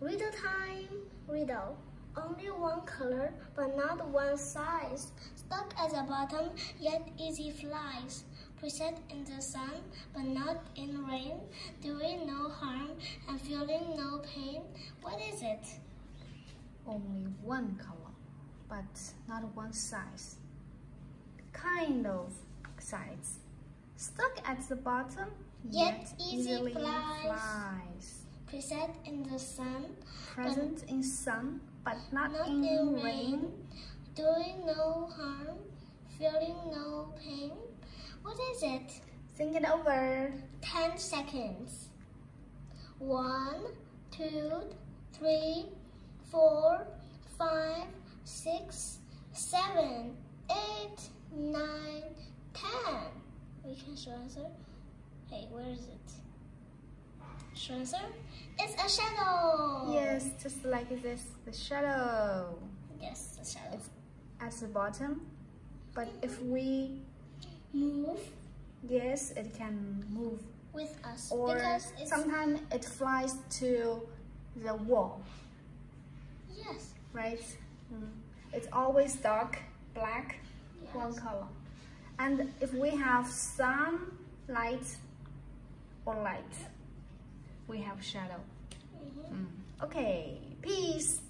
Riddle time, riddle. Only one color, but not one size. Stuck at the bottom, yet easy flies. Preset in the sun, but not in rain. Doing no harm and feeling no pain. What is it? Only one color, but not one size. Kind of size. Stuck at the bottom, Yet easy easily flies. flies. Preset in the sun, Present in sun, but not, not in, in rain. rain. Doing no harm, feeling no pain. What is it? Think it over. 10 seconds. One, two, three, four, five, six, seven, eight, nine, ten. We can show answer. Hey, where is it? Show answer? It's a shadow. Yes, just like this, the shadow. Yes, the shadow. It's at the bottom, but if we, Move yes, it can move. with us Or sometimes it flies to the wall, yes. right? Mm. It's always dark, black, one color. And if we have sun, light, or light, we have shadow. Mhm. Mm. Okay. Peace.